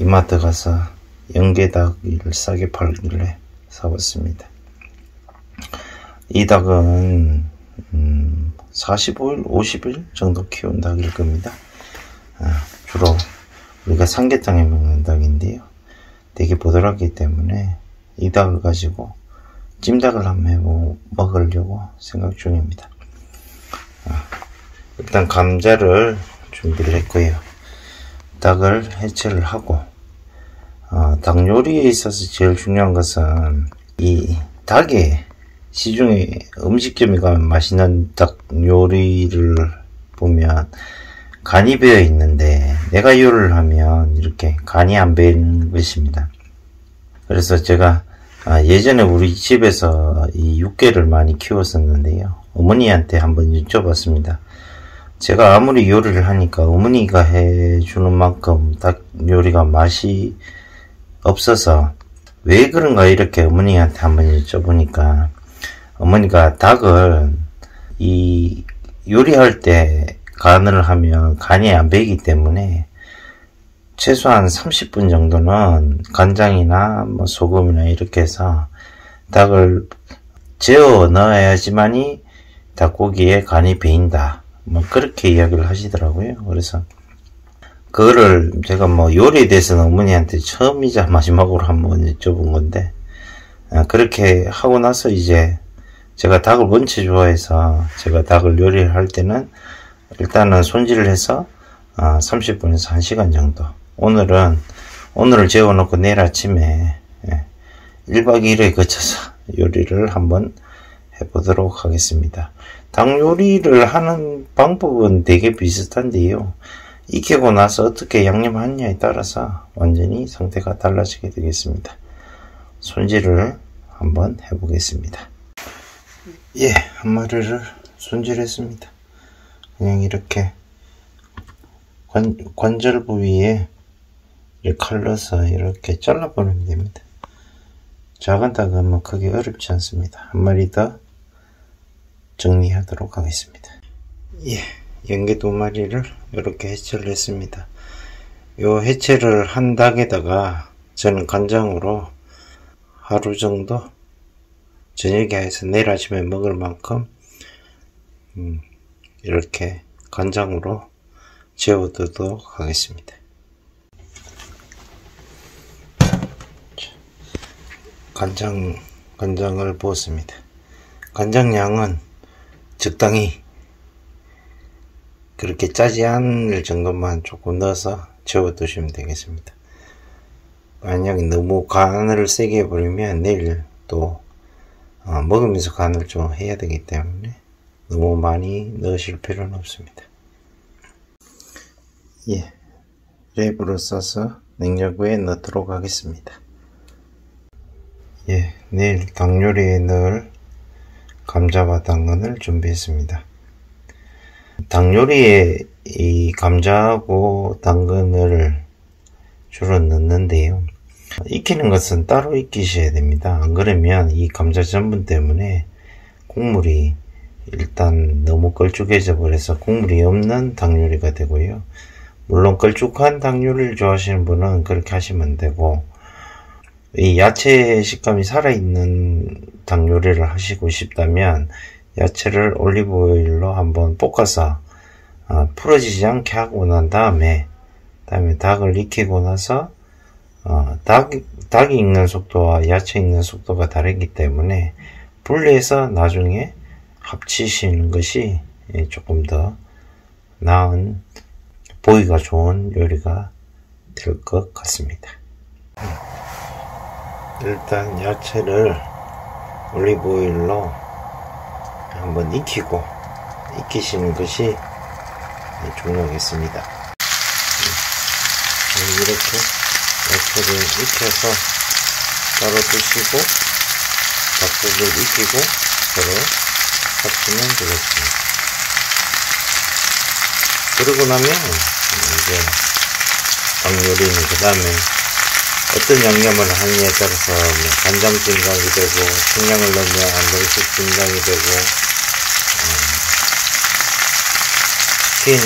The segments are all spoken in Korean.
이마트 가서 연계닭을 싸게 팔길래 사봤습니다. 이 닭은 음, 45일, 50일 정도 키운 닭일 겁니다. 아, 주로 우리가 삼계탕에 먹는 닭인데요. 되게 부드럽기 때문에 이 닭을 가지고 찜닭을 한번 해보 먹으려고 생각 중입니다. 아, 일단 감자를 준비를 했고요. 닭을 해체를 하고 어, 닭 요리에 있어서 제일 중요한 것은 이 닭의 시중에 음식점에 가면 맛있는 닭 요리를 보면 간이 배어 있는데 내가 요리를 하면 이렇게 간이 안 배는 것입니다. 그래서 제가 아, 예전에 우리 집에서 이 육개를 많이 키웠었는데요. 어머니한테 한번 여쭤봤습니다. 제가 아무리 요리를 하니까 어머니가 해주는 만큼 닭 요리가 맛이 없어서 왜 그런가 이렇게 어머니한테 한번 여쭤보니까 어머니가 닭을 이 요리할 때 간을 하면 간이 안 배기 때문에 최소한 30분 정도는 간장이나 뭐 소금이나 이렇게 해서 닭을 재워 넣어야지만이 닭고기에 간이 배인다. 뭐 그렇게 이야기를 하시더라고요. 그래서 그거를 제가 뭐 요리에 대해서는 어머니한테 처음이자 마지막으로 한 번 여쭤본 건데 아, 그렇게 하고 나서 이제 제가 닭을 원체 좋아해서 제가 닭을 요리를 할 때는 일단은 손질을 해서 30분에서 아, 1시간 정도 오늘은 오늘을 재워놓고 내일 아침에 1박 예, 2일에 거쳐서 요리를 한번 해보도록 하겠습니다. 닭 요리를 하는 방법은 되게 비슷한데요. 익히고 나서 어떻게 양념하느냐에 따라서 완전히 상태가 달라지게 되겠습니다. 손질을 한번 해보겠습니다. 예, 한 마리를 손질했습니다. 그냥 이렇게 관, 관절 부위에 칼로서 이렇게 잘라버리면 됩니다. 작은 닭은 뭐 크게 어렵지 않습니다. 한 마리 더 정리하도록 하겠습니다. 예. 연계 두 마리를 이렇게 해체를 했습니다. 요 해체를 한 닭에다가 저는 간장으로 하루 정도 저녁에 해서 내일 아침에 먹을 만큼 음, 이렇게 간장으로 재워두도록 하겠습니다. 간장, 간장을 부었습니다. 간장량은 적당히 그렇게 짜지 않을 정도만 조금 넣어서 재워 두시면 되겠습니다. 만약에 너무 간을 세게 해버리면 내일 또 어, 먹으면서 간을 좀 해야 되기 때문에 너무 많이 넣으실 필요는 없습니다. 예, 랩으로 써서 냉장고에 넣도록 하겠습니다. 예, 내일 닭 요리에 넣을 감자와 당근을 준비했습니다. 닭 요리에 이 감자하고 당근을 주로 넣는데요. 익히는 것은 따로 익히셔야 됩니다. 안 그러면 이 감자 전분 때문에 국물이 일단 너무 걸쭉해져 버려서 국물이 없는 닭 요리가 되고요. 물론 걸쭉한 닭 요리를 좋아하시는 분은 그렇게 하시면 되고 이 야채 식감이 살아있는 닭 요리를 하시고 싶다면 야채를 올리브오일로 한번 볶아서 어, 풀어지지 않게 하고 난 다음에 다음에 닭을 익히고 나서 어, 닭, 닭이 익는 속도와 야채 익는 속도가 다르기 때문에 분리해서 나중에 합치시는 것이 예, 조금 더 나은 보기가 좋은 요리가 될 것 같습니다. 일단 야채를 올리브오일로 한번 익히고 익히시는 것이 중요하겠습니다. 네, 이렇게 야채를 익혀서 따로 드시고 닭고기를 익히고 서로 합치면 되겠습니다. 그러고 나면 이제 닭 요리는 그 다음에 어떤 양념을 하느냐에 따라서 뭐 간장 진강이 되고 청량을 넣으면 안동식 진강이 되고 흰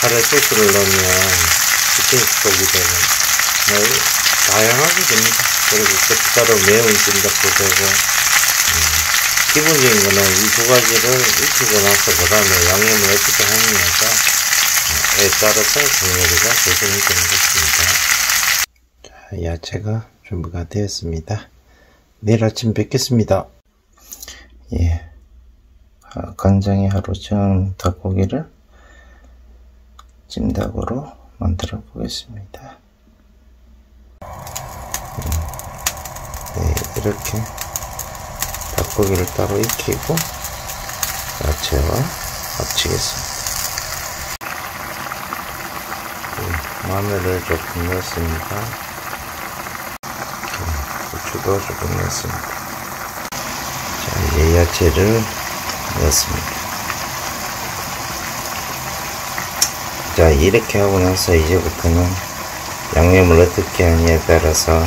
카레 소스를 넣으면 쉽게 속이 되는 뭐 다양하게 됩니다. 그리고 고춧가루 매운 찜닭도 되고 음, 기본적인 거는 이 두 가지를 익히고 나서 그 다음에 양념을 어떻게 하느냐가 에 따라서 정렬이가 조정이 되는 것입니다. 자, 야채가 준비가 되었습니다. 내일 아침 뵙겠습니다. 예. 아, 간장에 하루 전 닭고기를 찜닭으로 만들어 보겠습니다. 네, 이렇게 닭고기를 따로 익히고 야채와 합치겠습니다. 네, 마늘을 조금 넣습니다. 네, 고추도 조금 넣습니다. 자, 이제 야채를 넣습니다. 자 이렇게 하고 나서 이제부터는 양념을 어떻게 하느냐에 따라서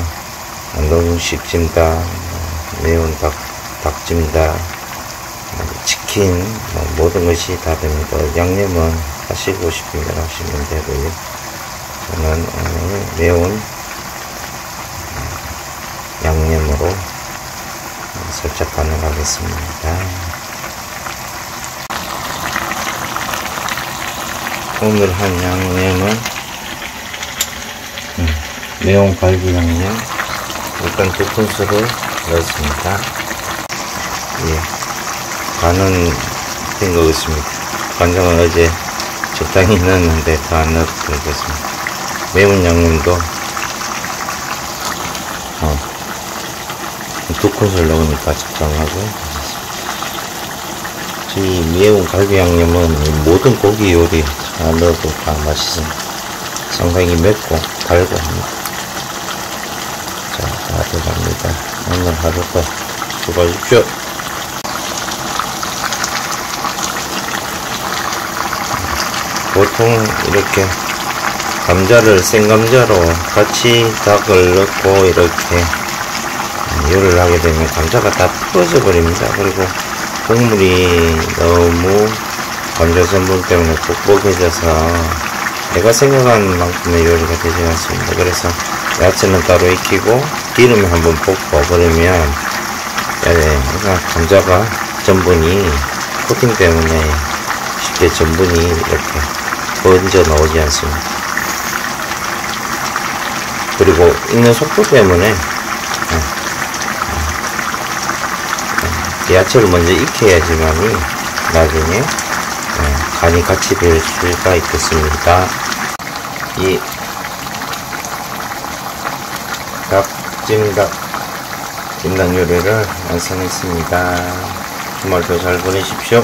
농식 찜닭, 매운 닭, 닭찜닭, 치킨 뭐 모든 것이 다 됩니다. 양념은 하시고 싶으면 하시면 되고요. 저는 오늘 매운 양념으로 살짝 간을 하겠습니다. 오늘 한 양념은 음, 매운 갈비 양념 일단 두 큰술을 넣었습니다. 예, 간은 된것 같습니다. 간장은 어제 적당히 넣었는데 더 안 넣어도 되겠습니다. 매운 양념도 어, 두 큰술 넣으니까 적당하고 이 매운 갈비 양념은 모든 고기 요리 다 넣어도 다 맛있습니다. 상당히 맵고 달고 합니다. 자, 다 들어갑니다. 오늘 하루도 수고하십시오. 보통 이렇게 감자를 생감자로 같이 닭을 넣고 이렇게 요리를 하게 되면 감자가 다 풀어져 버립니다. 그리고 국물이 너무 전분 때문에 뻑뻑해져서 내가 생각한 만큼의 요리가 되지 않습니다. 그래서 야채는 따로 익히고 기름에 한번 볶고 그러면 예, 감자가 전분이 코팅 때문에 쉽게 전분이 이렇게 번져 나오지 않습니다. 그리고 익는 속도 때문에 예, 예, 야채를 먼저 익혀야지만이 나중에 간이 같이 될 수가 있겠습니다. 이 닭찜닭 찜닭 요리를 완성했습니다. 주말도 잘 보내십시오.